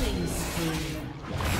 Killing spree.